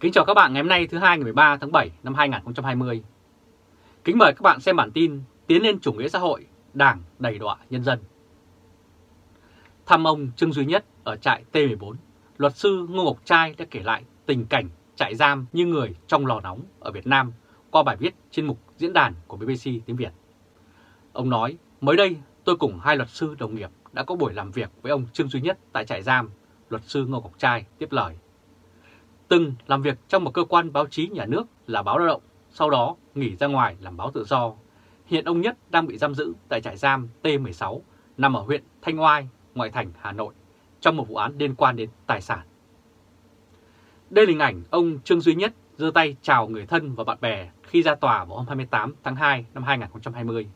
Kính chào các bạn ngày hôm nay thứ hai ngày 13 tháng 7 năm 2020. Kính mời các bạn xem bản tin Tiến lên chủ nghĩa xã hội, Đảng đầy đọa nhân dân. Thăm ông Trương Duy Nhất ở trại T14, luật sư Ngô Ngọc Trai đã kể lại tình cảnh trại giam như người trong lò nóng ở Việt Nam qua bài viết trên mục diễn đàn của BBC tiếng Việt. Ông nói, mới đây tôi cùng hai luật sư đồng nghiệp đã có buổi làm việc với ông Trương Duy Nhất tại trại giam, luật sư Ngô Ngọc Trai tiếp lời từng làm việc trong một cơ quan báo chí nhà nước là báo lao động, sau đó nghỉ ra ngoài làm báo tự do. Hiện ông Nhất đang bị giam giữ tại trại giam T16 nằm ở huyện Thanh Oai, ngoại thành Hà Nội, trong một vụ án liên quan đến tài sản. Đây là hình ảnh ông Trương Duy Nhất giơ tay chào người thân và bạn bè khi ra tòa vào hôm 28 tháng 2 năm 2020.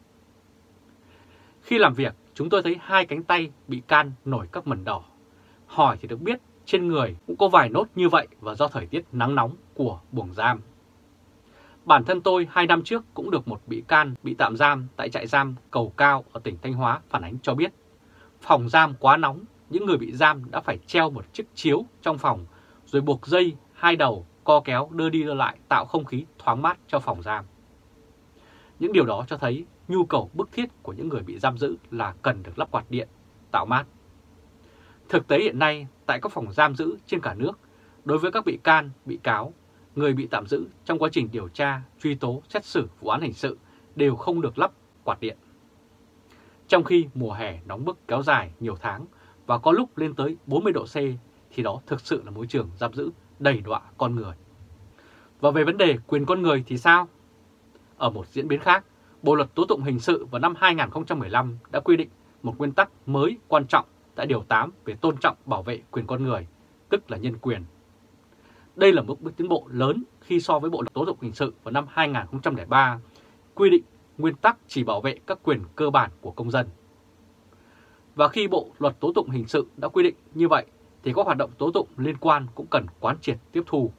Khi làm việc, chúng tôi thấy hai cánh tay bị can nổi các mẩn đỏ. Hỏi thì được biết trên người cũng có vài nốt như vậy và do thời tiết nắng nóng của buồng giam. Bản thân tôi hai năm trước cũng được một bị can bị tạm giam tại trại giam Cầu Cao ở tỉnh Thanh Hóa phản ánh cho biết. Phòng giam quá nóng, những người bị giam đã phải treo một chiếc chiếu trong phòng rồi buộc dây hai đầu co kéo đưa đi đưa lại tạo không khí thoáng mát cho phòng giam. Những điều đó cho thấy nhu cầu bức thiết của những người bị giam giữ là cần được lắp quạt điện, tạo mát. Thực tế hiện nay, tại các phòng giam giữ trên cả nước, đối với các bị can, bị cáo, người bị tạm giữ trong quá trình điều tra, truy tố, xét xử vụ án hình sự đều không được lắp quạt điện. Trong khi mùa hè nóng bức kéo dài nhiều tháng và có lúc lên tới 40 độ C thì đó thực sự là môi trường giam giữ đầy đọa con người. Và về vấn đề quyền con người thì sao? Ở một diễn biến khác, Bộ Luật Tố Tụng Hình sự vào năm 2015 đã quy định một nguyên tắc mới quan trọng tại Điều 8 về tôn trọng bảo vệ quyền con người, tức là nhân quyền. Đây là một bước tiến bộ lớn khi so với Bộ Luật Tố tụng Hình sự vào năm 2003, quy định nguyên tắc chỉ bảo vệ các quyền cơ bản của công dân. Và khi Bộ Luật Tố tụng Hình sự đã quy định như vậy, thì các hoạt động tố tụng liên quan cũng cần quán triệt tiếp thu.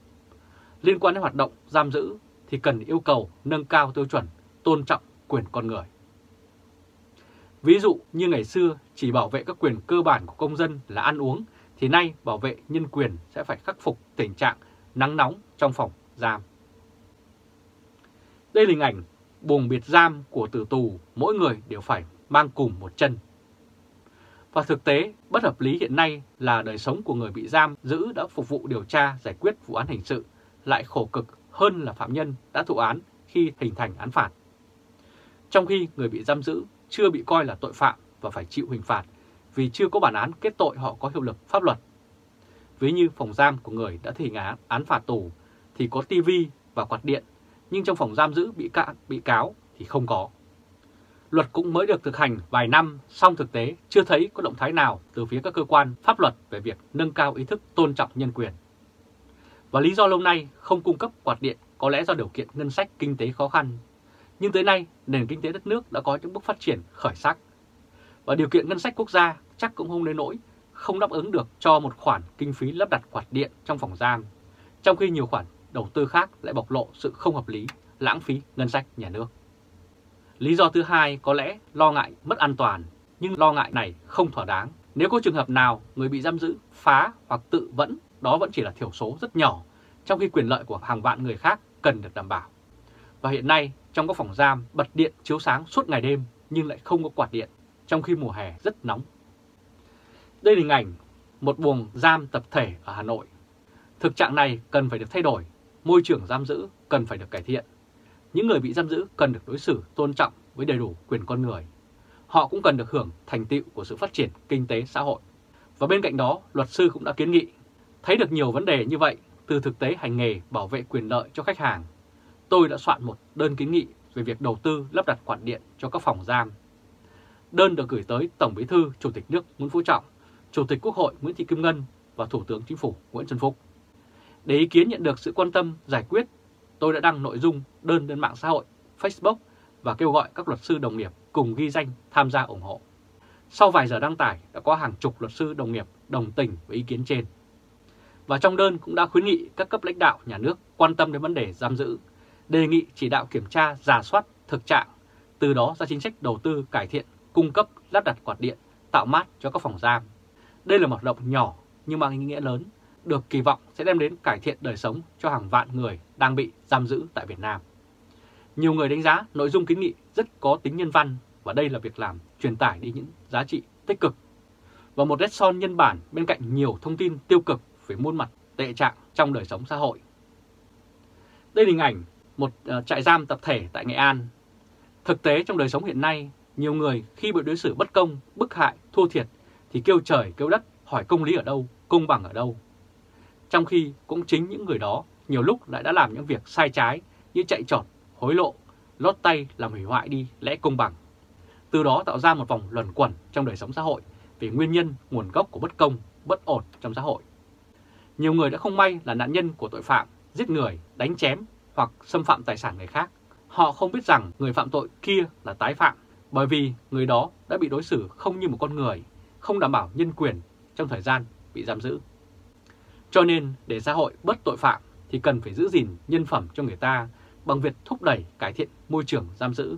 Liên quan đến hoạt động giam giữ thì cần yêu cầu nâng cao tiêu chuẩn tôn trọng quyền con người. Ví dụ như ngày xưa chỉ bảo vệ các quyền cơ bản của công dân là ăn uống, thì nay bảo vệ nhân quyền sẽ phải khắc phục tình trạng nắng nóng trong phòng giam. Đây là hình ảnh buồng biệt giam của tử tù, mỗi người đều phải mang cùng một chân. Và thực tế, bất hợp lý hiện nay là đời sống của người bị giam giữ đã phục vụ điều tra giải quyết vụ án hình sự, lại khổ cực hơn là phạm nhân đã thụ án khi hình thành án phạt. Trong khi người bị giam giữ chưa bị coi là tội phạm và phải chịu hình phạt vì chưa có bản án kết tội họ có hiệu lực pháp luật. Ví như phòng giam của người đã thi hành án, án phạt tù thì có tivi và quạt điện, nhưng trong phòng giam giữ bị, cạ, bị cáo thì không có. Luật cũng mới được thực hành vài năm, song thực tế chưa thấy có động thái nào từ phía các cơ quan pháp luật về việc nâng cao ý thức tôn trọng nhân quyền. Và lý do lâu nay không cung cấp quạt điện có lẽ do điều kiện ngân sách kinh tế khó khăn nhưng tới nay, nền kinh tế đất nước đã có những bước phát triển khởi sắc. Và điều kiện ngân sách quốc gia chắc cũng không đến nỗi không đáp ứng được cho một khoản kinh phí lắp đặt quạt điện trong phòng giam, trong khi nhiều khoản đầu tư khác lại bộc lộ sự không hợp lý, lãng phí ngân sách nhà nước. Lý do thứ hai có lẽ lo ngại mất an toàn, nhưng lo ngại này không thỏa đáng. Nếu có trường hợp nào người bị giam giữ phá hoặc tự vẫn, đó vẫn chỉ là thiểu số rất nhỏ, trong khi quyền lợi của hàng vạn người khác cần được đảm bảo. Và hiện nay, trong các phòng giam bật điện chiếu sáng suốt ngày đêm nhưng lại không có quạt điện, trong khi mùa hè rất nóng. Đây là hình ảnh một buồng giam tập thể ở Hà Nội. Thực trạng này cần phải được thay đổi, môi trường giam giữ cần phải được cải thiện. Những người bị giam giữ cần được đối xử tôn trọng với đầy đủ quyền con người. Họ cũng cần được hưởng thành tựu của sự phát triển kinh tế xã hội. Và bên cạnh đó, luật sư cũng đã kiến nghị, thấy được nhiều vấn đề như vậy từ thực tế hành nghề bảo vệ quyền lợi cho khách hàng tôi đã soạn một đơn kiến nghị về việc đầu tư lắp đặt quạt điện cho các phòng giam. Đơn được gửi tới Tổng Bí thư Chủ tịch nước Nguyễn Phú Trọng, Chủ tịch Quốc hội Nguyễn Thị Kim Ngân và Thủ tướng Chính phủ Nguyễn Xuân Phúc. Để ý kiến nhận được sự quan tâm giải quyết, tôi đã đăng nội dung đơn lên mạng xã hội Facebook và kêu gọi các luật sư đồng nghiệp cùng ghi danh tham gia ủng hộ. Sau vài giờ đăng tải đã có hàng chục luật sư đồng nghiệp đồng tình với ý kiến trên. Và trong đơn cũng đã khuyến nghị các cấp lãnh đạo nhà nước quan tâm đến vấn đề giam giữ đề nghị chỉ đạo kiểm tra, giả soát thực trạng, từ đó ra chính sách đầu tư cải thiện, cung cấp lắp đặt quạt điện, tạo mát cho các phòng giam. Đây là một hoạt động nhỏ nhưng mang ý nghĩa lớn, được kỳ vọng sẽ đem đến cải thiện đời sống cho hàng vạn người đang bị giam giữ tại Việt Nam. Nhiều người đánh giá nội dung kiến nghị rất có tính nhân văn và đây là việc làm truyền tải đi những giá trị tích cực và một nét son nhân bản bên cạnh nhiều thông tin tiêu cực về muôn mặt tệ trạng trong đời sống xã hội. Đây là hình ảnh một ờ, trại giam tập thể tại Nghệ An. Thực tế trong đời sống hiện nay, nhiều người khi bị đối xử bất công, bức hại, thua thiệt thì kêu trời kêu đất hỏi công lý ở đâu, công bằng ở đâu. Trong khi cũng chính những người đó nhiều lúc lại đã làm những việc sai trái như chạy trọt, hối lộ, lót tay làm hủy hoại đi lẽ công bằng. Từ đó tạo ra một vòng luẩn quẩn trong đời sống xã hội về nguyên nhân, nguồn gốc của bất công, bất ổn trong xã hội. Nhiều người đã không may là nạn nhân của tội phạm, giết người, đánh chém hoặc xâm phạm tài sản người khác. Họ không biết rằng người phạm tội kia là tái phạm bởi vì người đó đã bị đối xử không như một con người, không đảm bảo nhân quyền trong thời gian bị giam giữ. Cho nên để xã hội bớt tội phạm thì cần phải giữ gìn nhân phẩm cho người ta bằng việc thúc đẩy cải thiện môi trường giam giữ.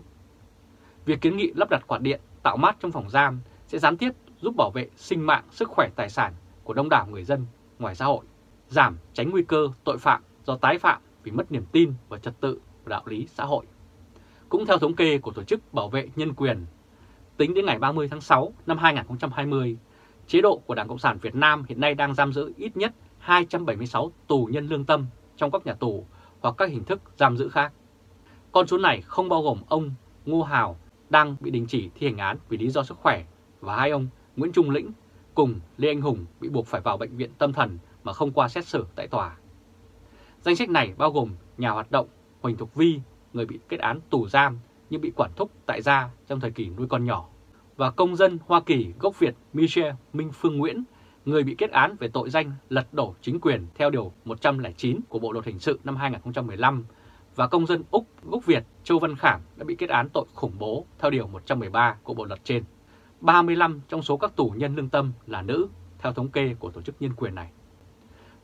Việc kiến nghị lắp đặt quạt điện tạo mát trong phòng giam sẽ gián tiếp giúp bảo vệ sinh mạng, sức khỏe, tài sản của đông đảo người dân ngoài xã hội, giảm tránh nguy cơ tội phạm do tái phạm vì mất niềm tin vào trật tự và đạo lý xã hội. Cũng theo thống kê của Tổ chức Bảo vệ Nhân quyền, tính đến ngày 30 tháng 6 năm 2020, chế độ của Đảng Cộng sản Việt Nam hiện nay đang giam giữ ít nhất 276 tù nhân lương tâm trong các nhà tù hoặc các hình thức giam giữ khác. Con số này không bao gồm ông Ngô Hào đang bị đình chỉ thi hành án vì lý do sức khỏe và hai ông Nguyễn Trung Lĩnh cùng Lê Anh Hùng bị buộc phải vào bệnh viện tâm thần mà không qua xét xử tại tòa. Danh sách này bao gồm nhà hoạt động Huỳnh Thục Vi, người bị kết án tù giam nhưng bị quản thúc tại gia trong thời kỳ nuôi con nhỏ, và công dân Hoa Kỳ gốc Việt Michelle Minh Phương Nguyễn, người bị kết án về tội danh lật đổ chính quyền theo Điều 109 của Bộ Luật Hình sự năm 2015, và công dân Úc gốc Việt Châu Văn Khảm đã bị kết án tội khủng bố theo Điều 113 của Bộ Luật trên. 35 trong số các tù nhân lương tâm là nữ, theo thống kê của Tổ chức Nhân quyền này.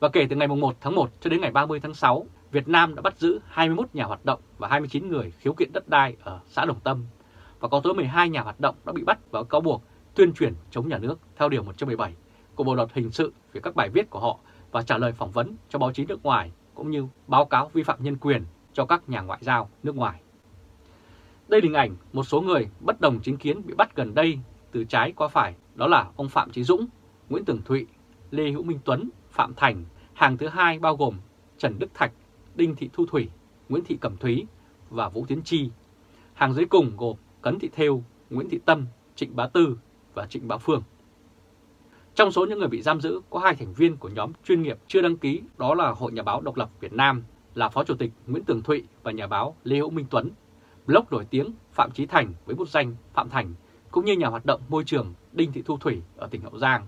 Và kể từ ngày 1 tháng 1 cho đến ngày 30 tháng 6, Việt Nam đã bắt giữ 21 nhà hoạt động và 29 người khiếu kiện đất đai ở xã Đồng Tâm, và có tới 12 nhà hoạt động đã bị bắt và cáo buộc tuyên truyền chống nhà nước theo Điều 117 của Bộ Luật Hình sự về các bài viết của họ và trả lời phỏng vấn cho báo chí nước ngoài, cũng như báo cáo vi phạm nhân quyền cho các nhà ngoại giao nước ngoài. Đây là hình ảnh một số người bất đồng chính kiến bị bắt gần đây từ trái qua phải, đó là ông Phạm Chí Dũng, Nguyễn Tường Thụy, Lê Hữu Minh Tuấn, Phạm Thành, hàng thứ hai bao gồm Trần Đức Thạch, Đinh Thị Thu Thủy, Nguyễn Thị Cẩm Thúy và Vũ Tiến Chi. Hàng dưới cùng gồm Cấn Thị Thêu, Nguyễn Thị Tâm, Trịnh Bá Tư và Trịnh Bá Phương. Trong số những người bị giam giữ có hai thành viên của nhóm chuyên nghiệp chưa đăng ký, đó là Hội Nhà báo Độc lập Việt Nam, là Phó Chủ tịch Nguyễn Tường Thụy và nhà báo Lê Hữu Minh Tuấn, blog nổi tiếng Phạm Chí Thành với bút danh Phạm Thành, cũng như nhà hoạt động môi trường Đinh Thị Thu Thủy ở tỉnh Hậu Giang.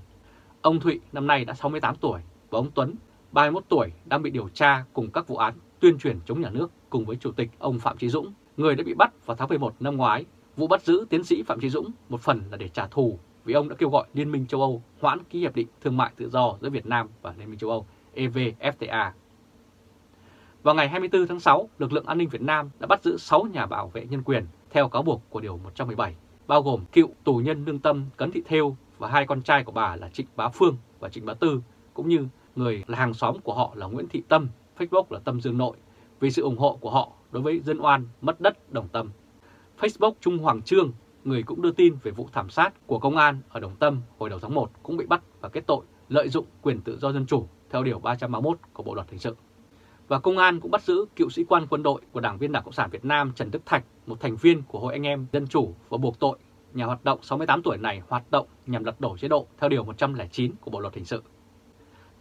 Ông Thụy năm nay đã 68 tuổi và ông Tuấn 31 tuổi đang bị điều tra cùng các vụ án tuyên truyền chống nhà nước cùng với Chủ tịch ông Phạm trí Dũng, người đã bị bắt vào tháng 11 năm ngoái. Vụ bắt giữ tiến sĩ Phạm trí Dũng một phần là để trả thù vì ông đã kêu gọi Liên minh châu Âu hoãn ký hiệp định thương mại tự do giữa Việt Nam và Liên minh châu Âu EVFTA. Vào ngày 24 tháng 6, lực lượng an ninh Việt Nam đã bắt giữ 6 nhà bảo vệ nhân quyền theo cáo buộc của Điều 117, bao gồm cựu tù nhân lương tâm Cấn Thị Thêu và hai con trai của bà là Trịnh Bá Phương và Trịnh Bá Tư, cũng như người là hàng xóm của họ là Nguyễn Thị Tâm, Facebook là Tâm Dương Nội, vì sự ủng hộ của họ đối với dân oan mất đất Đồng Tâm. Facebook Trung Hoàng Trương, người cũng đưa tin về vụ thảm sát của công an ở Đồng Tâm hồi đầu tháng 1 cũng bị bắt và kết tội lợi dụng quyền tự do dân chủ theo Điều 331 của Bộ Luật Hình sự. Và công an cũng bắt giữ cựu sĩ quan quân đội của Đảng viên Đảng Cộng sản Việt Nam Trần Đức Thạch, một thành viên của Hội Anh Em Dân Chủ và buộc tội nhà hoạt động 68 tuổi này hoạt động nhằm lật đổ chế độ theo Điều 109 của Bộ Luật Hình sự.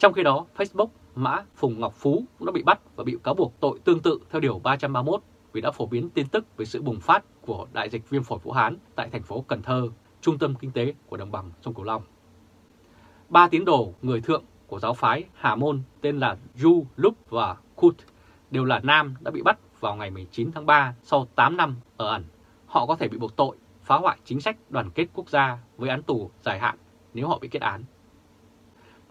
Trong khi đó, Facebook Mã Phùng Ngọc Phú cũng đã bị bắt và bị cáo buộc tội tương tự theo Điều 331 vì đã phổ biến tin tức về sự bùng phát của đại dịch viêm phổi Vũ Hán tại thành phố Cần Thơ, trung tâm kinh tế của đồng bằng sông Cửu Long. Ba tín đồ người thượng của giáo phái Hà Môn tên là Yu, Lup và Kut đều là nam đã bị bắt vào ngày 19 tháng 3 sau 8 năm ở ẩn. Họ có thể bị buộc tội phá hoại chính sách đoàn kết quốc gia với án tù dài hạn nếu họ bị kết án.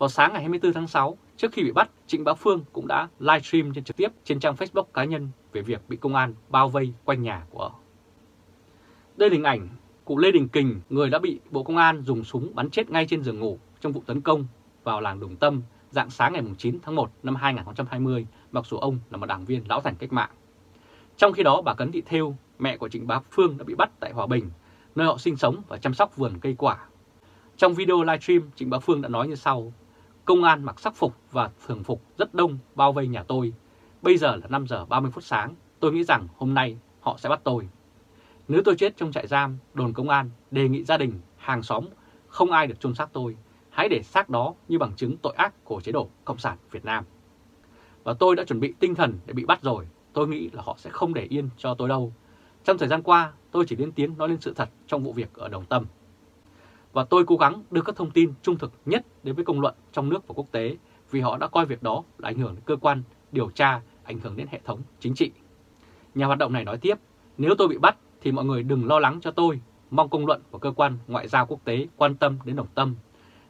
Vào sáng ngày 24 tháng 6, trước khi bị bắt, Trịnh Bá Phương cũng đã livestream trên trực tiếp trên trang Facebook cá nhân về việc bị công an bao vây quanh nhà của ông. Đây là hình ảnh cụ Lê Đình Kình, người đã bị Bộ Công an dùng súng bắn chết ngay trên giường ngủ trong vụ tấn công vào làng Đồng Tâm dạng sáng ngày 9 tháng 1 năm 2020, mặc dù ông là một đảng viên lão thành cách mạng. Trong khi đó, bà Cấn Thị Thêu, mẹ của Trịnh Bá Phương đã bị bắt tại Hòa Bình, nơi họ sinh sống và chăm sóc vườn cây quả. Trong video livestream, Trịnh Bá Phương đã nói như sau, Công an mặc sắc phục và thường phục rất đông bao vây nhà tôi. Bây giờ là 5 giờ 30 phút sáng, tôi nghĩ rằng hôm nay họ sẽ bắt tôi. Nếu tôi chết trong trại giam, đồn công an đề nghị gia đình, hàng xóm, không ai được chôn xác tôi. Hãy để xác đó như bằng chứng tội ác của chế độ Cộng sản Việt Nam. Và tôi đã chuẩn bị tinh thần để bị bắt rồi. Tôi nghĩ là họ sẽ không để yên cho tôi đâu. Trong thời gian qua, tôi chỉ lên tiếng nói lên sự thật trong vụ việc ở Đồng Tâm. Và tôi cố gắng đưa các thông tin trung thực nhất đến với công luận trong nước và quốc tế vì họ đã coi việc đó là ảnh hưởng đến cơ quan điều tra, ảnh hưởng đến hệ thống chính trị. Nhà hoạt động này nói tiếp, nếu tôi bị bắt thì mọi người đừng lo lắng cho tôi, mong công luận và cơ quan ngoại giao quốc tế quan tâm đến Đồng Tâm.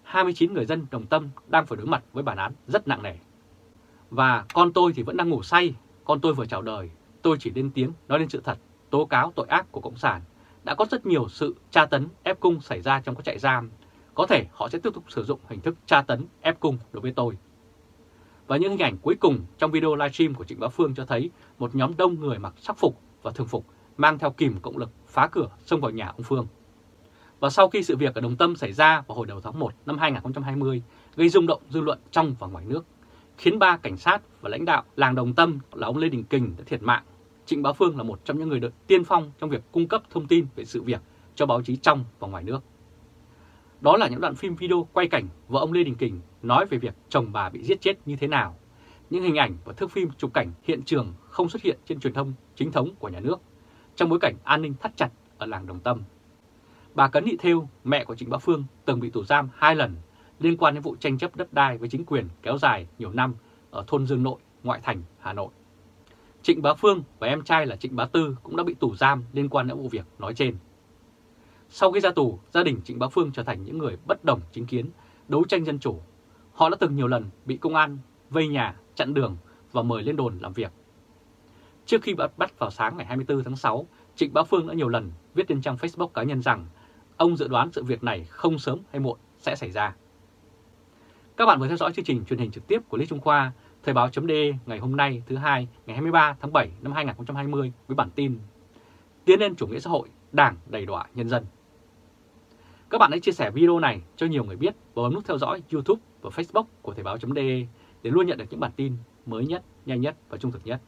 29 người dân Đồng Tâm đang phải đối mặt với bản án rất nặng nề. Và con tôi thì vẫn đang ngủ say, con tôi vừa chào đời, tôi chỉ lên tiếng nói lên sự thật, tố cáo tội ác của Cộng sản. Đã có rất nhiều sự tra tấn, ép cung xảy ra trong các trại giam. Có thể họ sẽ tiếp tục sử dụng hình thức tra tấn, ép cung đối với tôi. Và những hình ảnh cuối cùng trong video livestream của Trịnh Bá Phương cho thấy một nhóm đông người mặc sắc phục và thường phục mang theo kìm cộng lực phá cửa xông vào nhà ông Phương. Và sau khi sự việc ở Đồng Tâm xảy ra vào hồi đầu tháng 1 năm 2020 gây rung động dư luận trong và ngoài nước, khiến ba cảnh sát và lãnh đạo làng Đồng Tâm là ông Lê Đình Kình đã thiệt mạng. Trịnh Bá Phương là một trong những người được tiên phong trong việc cung cấp thông tin về sự việc cho báo chí trong và ngoài nước. Đó là những đoạn phim video quay cảnh vợ ông Lê Đình Kình nói về việc chồng bà bị giết chết như thế nào. Những hình ảnh và thước phim chụp cảnh hiện trường không xuất hiện trên truyền thông chính thống của nhà nước trong bối cảnh an ninh thắt chặt ở làng Đồng Tâm. Bà Cấn Thị Thêu, mẹ của Trịnh Bá Phương, từng bị tù giam hai lần liên quan đến vụ tranh chấp đất đai với chính quyền kéo dài nhiều năm ở thôn Dương Nội, ngoại thành Hà Nội. Trịnh Bá Phương và em trai là Trịnh Bá Tư cũng đã bị tù giam liên quan đến vụ việc nói trên. Sau khi ra tù, gia đình Trịnh Bá Phương trở thành những người bất đồng chính kiến, đấu tranh dân chủ. Họ đã từng nhiều lần bị công an vây nhà, chặn đường và mời lên đồn làm việc. Trước khi bắt bắt vào sáng ngày 24 tháng 6, Trịnh Bá Phương đã nhiều lần viết trên trang Facebook cá nhân rằng ông dự đoán sự việc này không sớm hay muộn sẽ xảy ra. Các bạn vừa theo dõi chương trình truyền hình trực tiếp của Lý Trung Khoa, Thời báo chấm ngày hôm nay thứ hai ngày 23 tháng 7 năm 2020 với bản tin Tiến lên chủ nghĩa xã hội, đảng đầy đọa nhân dân. Các bạn hãy chia sẻ video này cho nhiều người biết và bấm nút theo dõi YouTube và Facebook của Thời báo.de để luôn nhận được những bản tin mới nhất, nhanh nhất và trung thực nhất.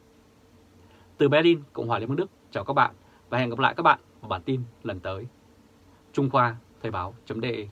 Từ Berlin, Cộng hòa Liên bang Đức, chào các bạn và hẹn gặp lại các bạn vào bản tin lần tới. Trung Khoa, Thời báo.de